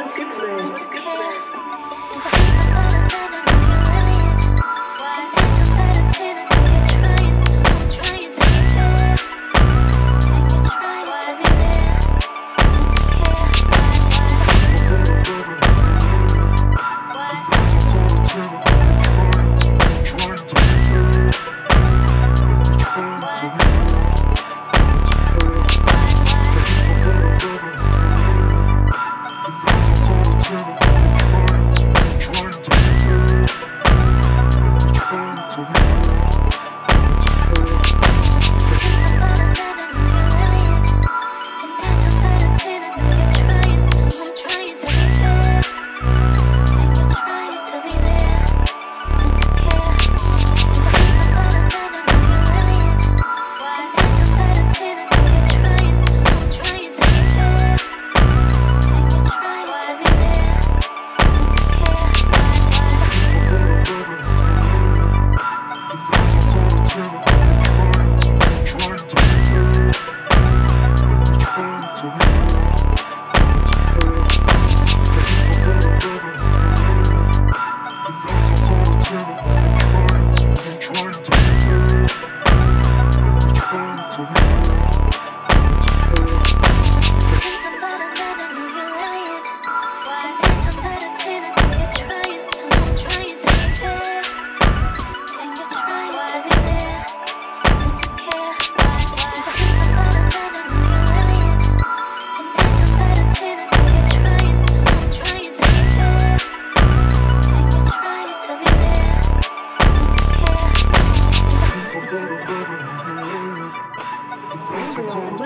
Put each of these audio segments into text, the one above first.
Let's get spin. Let's get spin.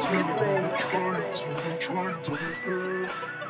Trying to be